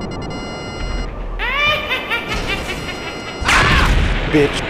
Bitch.